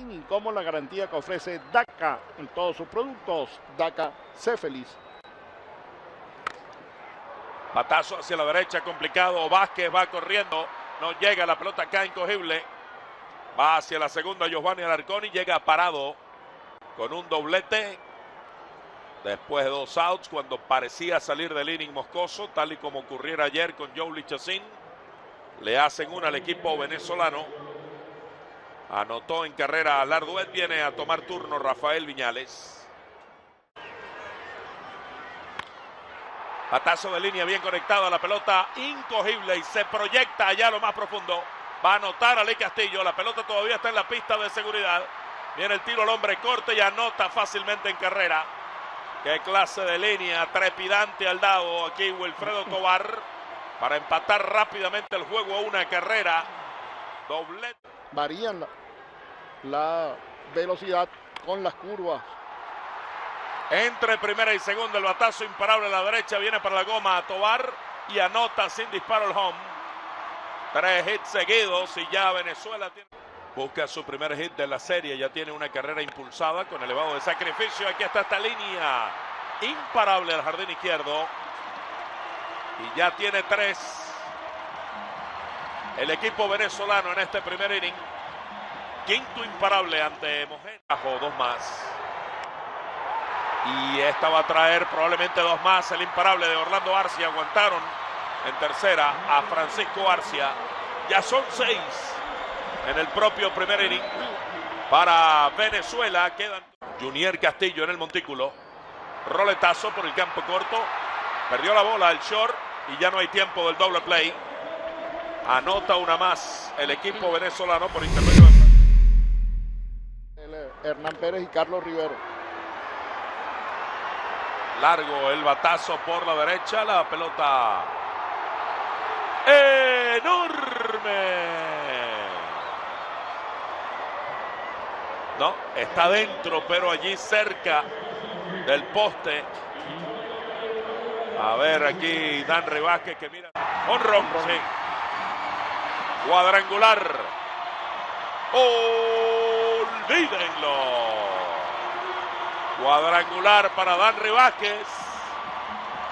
inning como la garantía que ofrece DACA en todos sus productos. DACA, sé feliz. Batazo hacia la derecha, complicado. Vázquez va corriendo. No llega, la pelota acá incogible. Va hacia la segunda Giovanni Alarcón y llega parado con un doblete. Después de dos outs, cuando parecía salir del inning Moscoso, tal y como ocurriera ayer con Joe Lichacín, le hacen una al equipo venezolano. Anotó en carrera Larduet, viene a tomar turno Rafael Viñales. Patazo de línea bien conectado a la pelota, incogible y se proyecta allá a lo más profundo. Va a anotar a Castillo, la pelota todavía está en la pista de seguridad. Viene el tiro al hombre corte y anota fácilmente en carrera. Qué clase de línea trepidante al dado aquí Wilfredo Tobar para empatar rápidamente el juego a una carrera. Doblete. Varían la, velocidad con las curvas. Entre primera y segunda, el batazo imparable a la derecha viene para la goma a Tobar y anota sin disparo el home. Tres hits seguidos y ya Venezuela tiene... busca su primer hit de la serie. Ya tiene una carrera impulsada con elevado de sacrificio. Aquí está esta línea imparable al jardín izquierdo. Y ya tiene tres. El equipo venezolano en este primer inning. Quinto imparable ante Mojen. Bajo dos más. Y esta va a traer probablemente dos más. El imparable de Orlando Arcia. Aguantaron en tercera a Francisco Arcia. Ya son seis en el propio primer inning. Para Venezuela quedan Junior Castillo en el montículo. Roletazo por el campo corto. Perdió la bola el short y ya no hay tiempo del doble play. Anota una más el equipo venezolano por intermedio de Hernán Pérez y Carlos Rivero. Largo el batazo por la derecha, la pelota enorme. No, está dentro, pero allí cerca del poste. A ver aquí Dan Rivasque que mira. Honrón, sí. Cuadrangular. Olvídenlo. Cuadrangular para Dan Vázquez.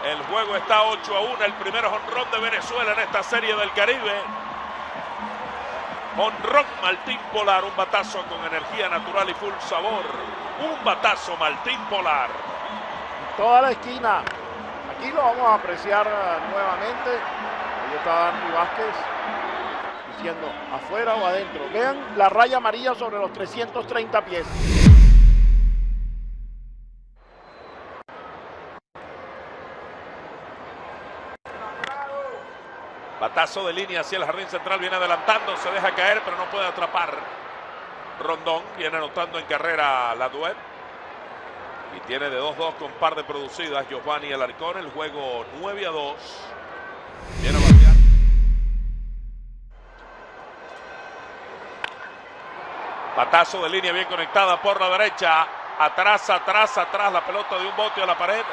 El juego está 8 a 1. El primer honrón de Venezuela en esta serie del Caribe. Honrón Maltín Polar. Un batazo con energía natural y full sabor. Un batazo Maltín Polar. Toda la esquina. Aquí lo vamos a apreciar nuevamente. Ahí está Dan Vázquez diciendo afuera o adentro. Vean la raya amarilla sobre los 330 pies. Batazo de línea hacia el jardín central, viene adelantando, se deja caer, pero no puede atrapar. Rondón viene anotando en carrera la duet. Y tiene de 2-2 con par de producidas Giovanni Alarcón. El juego 9 a 2. Viene a. Batazo de línea bien conectada por la derecha. Atrás, atrás, atrás. La pelota de un bote a la pared.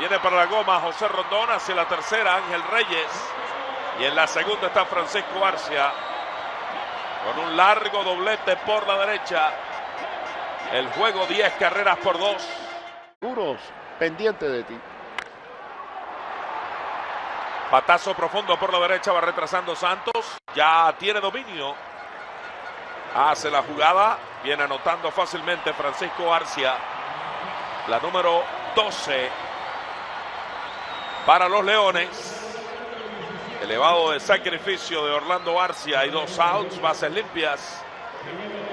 Viene para la goma José Rondón hacia la tercera Ángel Reyes. Y en la segunda está Francisco Arcia con un largo doblete por la derecha. El juego 10 carreras por 2. Duros, pendiente de ti. Patazo profundo por la derecha, va retrasando Santos. Ya tiene dominio. Hace la jugada. Viene anotando fácilmente Francisco Arcia. La número 12 para los Leones. Elevado de sacrificio de Orlando Arcia y dos outs, bases limpias.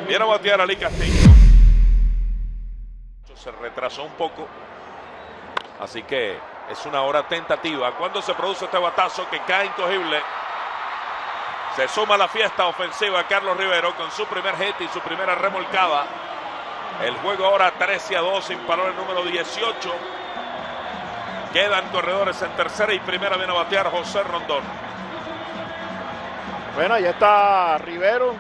Viene a batear a Lee Castillo. Se retrasó un poco. Así que es una hora tentativa. Cuando se produce este batazo que cae incogible. Se suma a la fiesta ofensiva Carlos Rivero con su primer hit y su primera remolcada. El juego ahora 13 a 2, imparó el número 18. Quedan corredores en tercera y primera viene a batear José Rondón. Bueno, ahí está Rivero.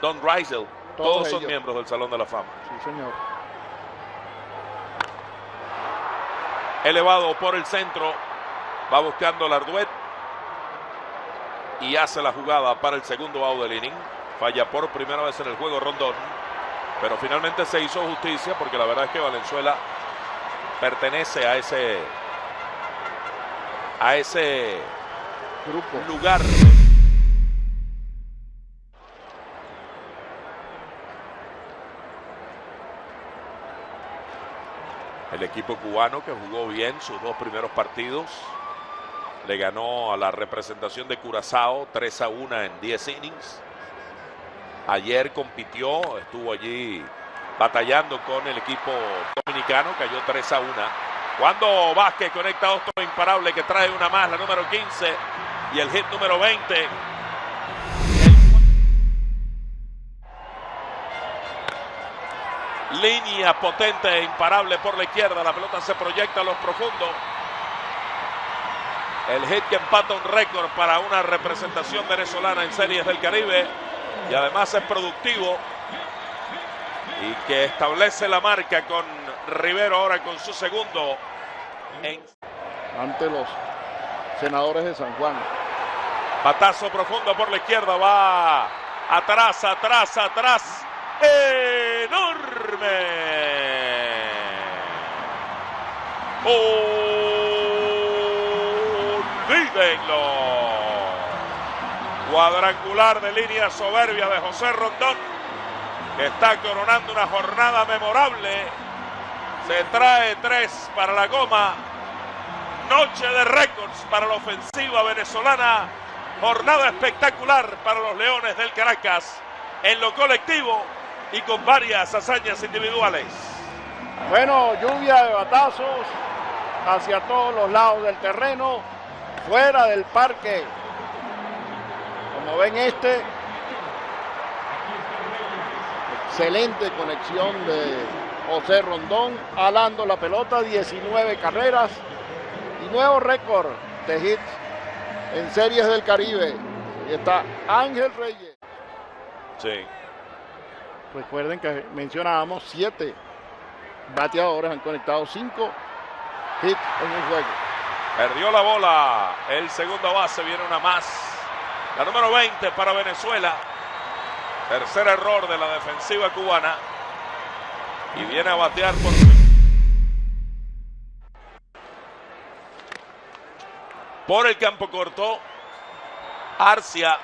Don Reisel. Todos, Todos son miembros del Salón de la Fama. Sí, señor. Elevado por el centro. Va buscando el Arduet. Y hace la jugada para el segundo out del inning. Falla por primera vez en el juego Rondón. Pero finalmente se hizo justicia porque la verdad es que Valenzuela pertenece a ese a ese Grupo. lugar. El equipo cubano que jugó bien sus dos primeros partidos. Le ganó a la representación de Curazao 3 a 1 en 10 innings. Ayer compitió, estuvo allí batallando con el equipo dominicano, cayó 3 a 1. Cuando Vázquez conecta otro imparable que trae una más, la número 15 y el hit número 20. Línea potente e imparable por la izquierda. La pelota se proyecta a los profundos. El hit que empata un récord para una representación venezolana en series del Caribe. Y además es productivo. Y que establece la marca con Rivero ahora con su segundo. En ante los senadores de San Juan. Patazo profundo por la izquierda. Va atrás, atrás, atrás. Enorme. Olvídenlo. Cuadrangular de línea soberbia de José Rondón. Que está coronando una jornada memorable. Se trae tres para la goma. Noche de récords para la ofensiva venezolana. Jornada espectacular para los Leones del Caracas en lo colectivo y con varias hazañas individuales. Bueno, lluvia de batazos hacia todos los lados del terreno, fuera del parque. Como ven este, excelente conexión de José Rondón, alando la pelota, 19 carreras y nuevo récord de hits en series del Caribe. Y está Ángel Reyes. Sí. Recuerden que mencionábamos siete bateadores han conectado cinco hits en un juego. Perdió la bola. El segundo base viene una más. La número 20 para Venezuela. Tercer error de la defensiva cubana. Y viene a batear por. Por el campo corto. Arcia